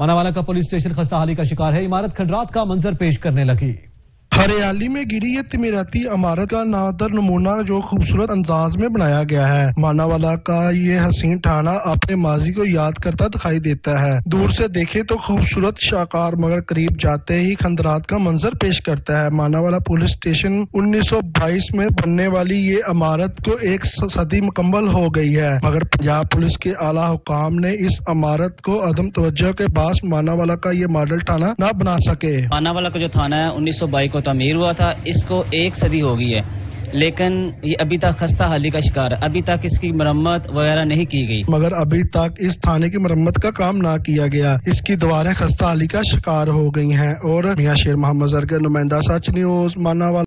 मानावाला का police station खस्ता हाली का शिकार है। इमारत खंडरात का मंजर पेश करने लगी। हरियाली में गिरी ये तिमिराती इमारत का नादर नमूना जो खूबसूरत अंदाज में बनाया गया है। मानावाला का ये हसीन ठाना अपने माजी को याद करता दिखाई देता है। दूर से देखे तो खूबसूरत शाकार मगर करीब जाते ही खंदरात का मंजर पेश करता है। मानावाला पुलिस स्टेशन 1922 में बनने वाली ये इमारत को एक सदी मुकम्मल हो गई है। मगर पंजाब पुलिस के आला हुकाम ने इस इमारत को अदम तवज्जो के बाद मानावाला का ये मॉडल थाना न बना सके। मानावाला का जो थाना है, उन्नीस को तमीर हुआ था, इसको एक सदी हो गई है। लेकिन ये अभी तक खस्ता हाली का शिकार है अभी तक इसकी मरम्मत वगैरह नहीं की गई। मगर अभी तक इस थाने की मरम्मत का काम ना किया गया। इसकी दीवारें खस्ता हाली का शिकार हो गई हैं। और मियाँ शेर मोहम्मद जरगर, नुमाइंदा, सच न्यूज़, मानावाला।